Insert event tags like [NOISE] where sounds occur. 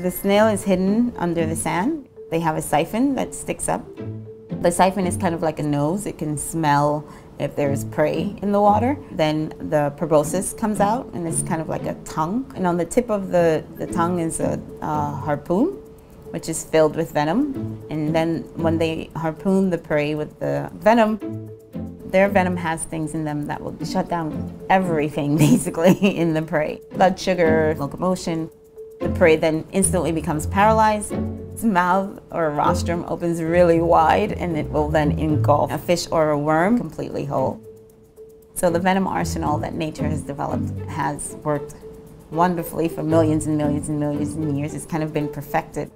The snail is hidden under the sand. They have a siphon that sticks up. The siphon is kind of like a nose. It can smell if there's prey in the water. Then the proboscis comes out and it's kind of like a tongue. And on the tip of the, the tongue is a, a harpoon, which is filled with venom. And then when they harpoon the prey with the venom, their venom has things in them that will shut down everything [LAUGHS] basically in the prey. Blood sugar, locomotion. The prey then instantly becomes paralyzed. Its mouth or rostrum opens really wide and it will then engulf a fish or a worm completely whole. So the venom arsenal that nature has developed has worked wonderfully for millions and millions and millions of years. It's kind of been perfected.